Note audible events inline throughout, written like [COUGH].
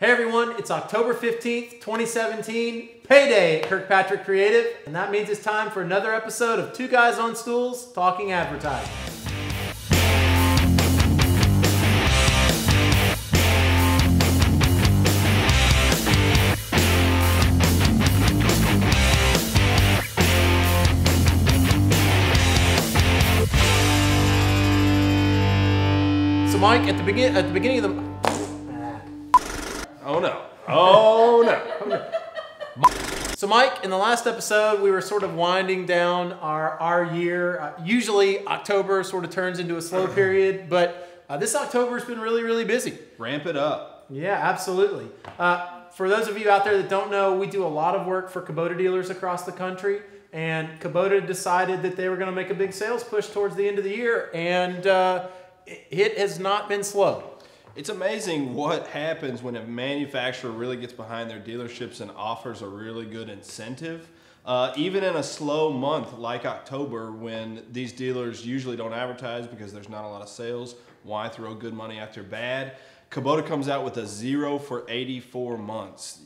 Hey everyone, it's October 15th, 2017, payday at Kirkpatrick Creative, and that means it's time for another episode of Two Guys on Stools Talking Advertising. So Mike, at the begin at the beginning of the Oh no. Oh no. So, Mike, in the last episode, we were sort of winding down our, our year. Uh, usually, October sort of turns into a slow [CLEARS THROAT] period, but uh, this October's been really, really busy. Ramp it up. Yeah, absolutely. Uh, for those of you out there that don't know, we do a lot of work for Kubota dealers across the country, and Kubota decided that they were going to make a big sales push towards the end of the year, and uh, it has not been slow. It's amazing what happens when a manufacturer really gets behind their dealerships and offers a really good incentive. Uh, even in a slow month like October, when these dealers usually don't advertise because there's not a lot of sales, why throw good money after bad? Kubota comes out with a zero for 84 months.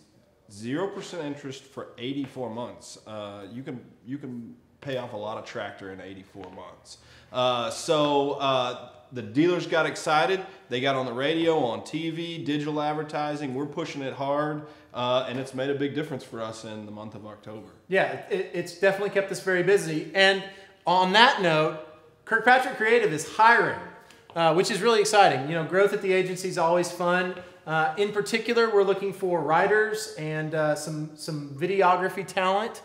Zero percent interest for 84 months. Uh, you can you can pay off a lot of tractor in 84 months. Uh, so uh, the dealers got excited. They got on the radio, on TV, digital advertising. We're pushing it hard, uh, and it's made a big difference for us in the month of October. Yeah, it, it's definitely kept us very busy. And on that note, Kirkpatrick Creative is hiring, uh, which is really exciting. You know, growth at the agency is always fun. Uh, in particular, we're looking for writers and uh, some some videography talent.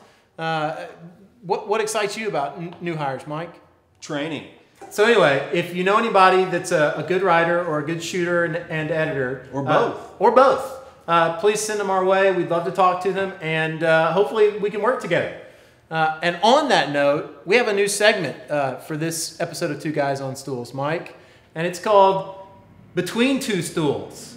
Uh, what what excites you about n- new hires, Mike? Training. So anyway, if you know anybody that's a, a good writer or a good shooter and, and editor, Or uh, both. or both, uh, please send them our way. We'd love to talk to them, and uh, hopefully we can work together. Uh, and on that note, we have a new segment uh, for this episode of Two Guys on Stools, Mike, and it's called Between Two Stools.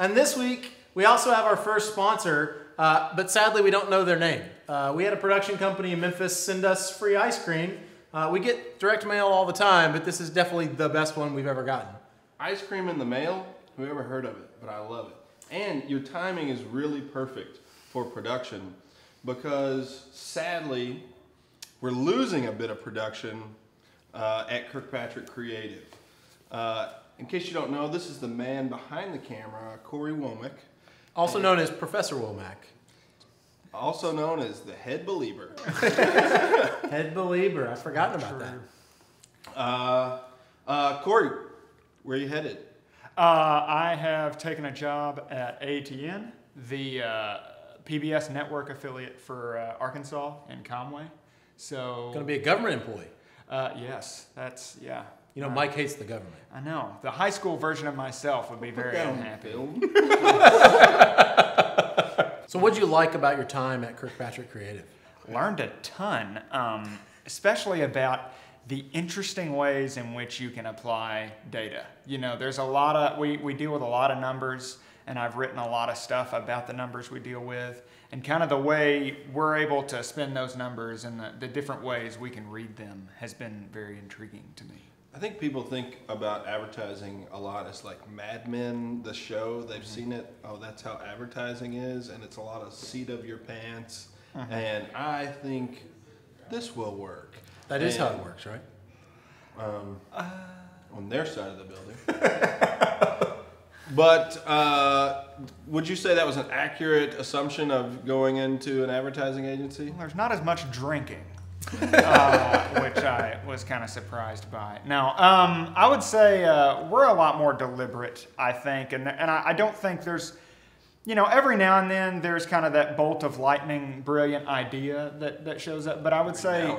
And this week, we also have our first sponsor, uh, but sadly, we don't know their name. Uh, we had a production company in Memphis send us free ice cream. Uh, we get direct mail all the time, but this is definitely the best one we've ever gotten. Ice cream in the mail. Who ever heard of it, but I love it. And your timing is really perfect for production because sadly, we're losing a bit of production uh, at Kirkpatrick Creative. Uh, in case you don't know, this is the man behind the camera, Corey Womack, Also known as Professor Womack. also known as the head believer. [LAUGHS] Head believer. I've forgotten about that. Uh, uh, Corey, where are you headed? Uh, I have taken a job at ATN, the uh, PBS network affiliate for uh, Arkansas and Conway. So, Going to be a government employee. uh, yes, that's yeah. You know, Mike hates the government. I know the high school version of myself would be very Put that on unhappy. [LAUGHS] So, what'd you like about your time at Kirkpatrick Creative? Learned a ton, um, especially about the interesting ways in which you can apply data. You know, there's a lot of we we deal with a lot of numbers, and I've written a lot of stuff about the numbers we deal with, and kind of the way we're able to spend those numbers and the, the different ways we can read them has been very intriguing to me. I think people think about advertising a lot as like Mad Men, the show. They've seen it. Oh, that's how advertising is, and it's a lot of seat of your pants. And I think this will work. That is how it works, right? Um, on their side of the building. but uh, would you say that was an accurate assumption of going into an advertising agency? There's not as much drinking, [LAUGHS] uh, which I was kind of surprised by. Now, um, I would say uh, we're a lot more deliberate, I think, and, and I, I don't think there's, you know, every now and then there's kind of that bolt of lightning, brilliant idea that, that shows up, but I would say.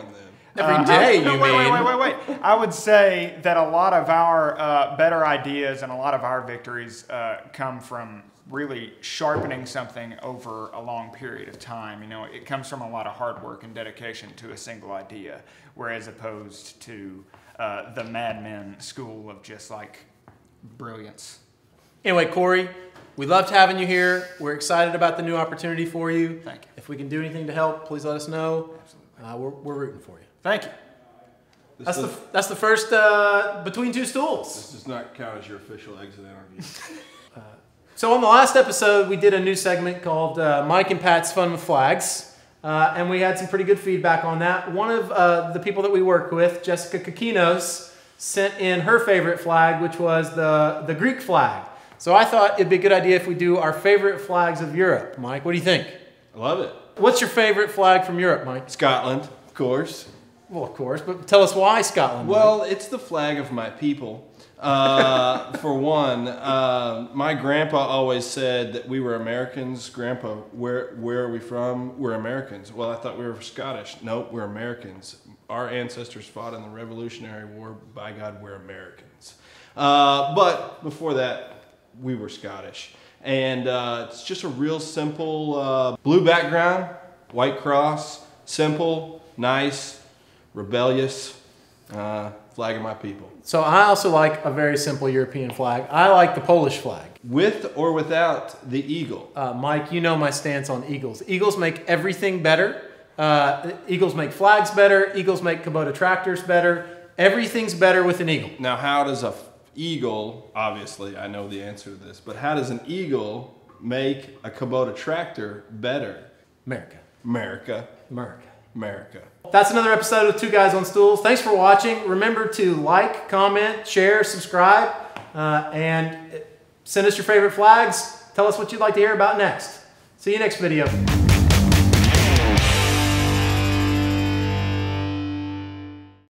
Now and then. Every Uh, day, I- no, you wait, mean? Wait, wait, wait, wait. I would say that a lot of our uh, better ideas and a lot of our victories uh, come from really sharpening something over a long period of time. You know, it comes from a lot of hard work and dedication to a single idea, whereas opposed to uh, the Mad Men school of just like brilliance. Anyway, Corey, we loved having you here. We're excited about the new opportunity for you. Thank you. If we can do anything to help, please let us know. Uh, we're, we're rooting for you. Thank you. That's the that's the first uh, between two stools. this does not count as your official exit interview. [LAUGHS] So on the last episode, we did a new segment called uh, Mike and Pat's Fun with Flags, uh, and we had some pretty good feedback on that. One of uh, the people that we work with, Jessica Kakinos, sent in her favorite flag, which was the the Greek flag. So I thought it'd be a good idea if we do our favorite flags of Europe. Mike, what do you think? I love it. What's your favorite flag from Europe, Mike? Scotland, of course. Well, of course, but tell us why Scotland. Well, it's the flag of my people. Uh, [LAUGHS] for one, uh, my grandpa always said that we were Americans. Grandpa, where where are we from? We're Americans. Well, I thought we were Scottish. Nope, we're Americans. Our ancestors fought in the Revolutionary War. By God, we're Americans. Uh, but before that, we were Scottish, and uh, it's just a real simple uh, blue background, white cross, simple, nice, rebellious. Uh, flag of my people. so I also like a very simple European flag. I like the Polish flag. With or without the eagle. Uh, Mike, you know my stance on eagles. Eagles make everything better. Uh, eagles make flags better. Eagles make Kubota tractors better. Everything's better with an eagle. Now, how does a eagle, obviously, I know the answer to this, but how does an eagle make a Kubota tractor better? America. America, America. America. That's another episode of Two Guys on Stools. Thanks for watching. Remember to like, comment, share, subscribe, uh, and send us your favorite flags. Tell us what you'd like to hear about next. See you next video.